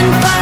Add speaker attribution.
Speaker 1: one by